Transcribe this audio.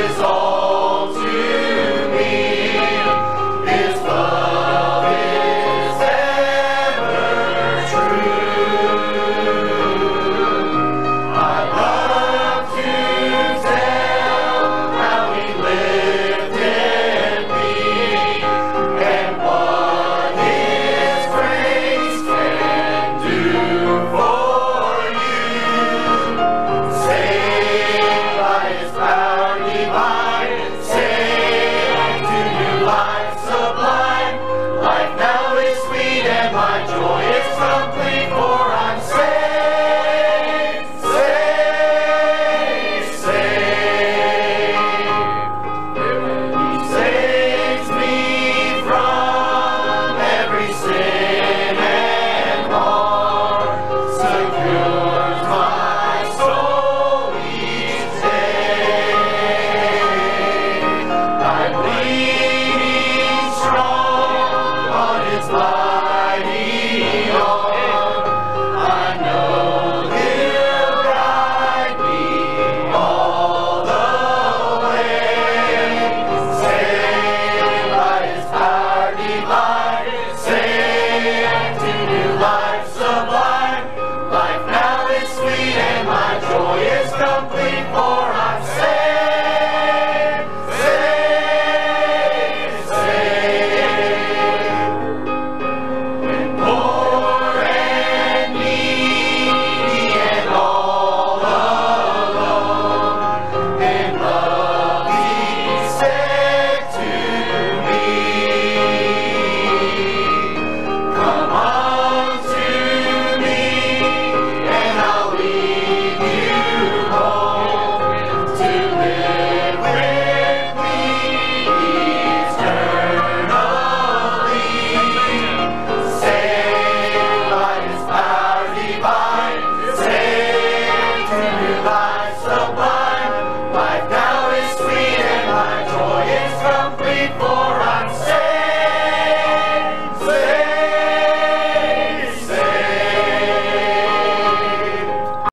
is all.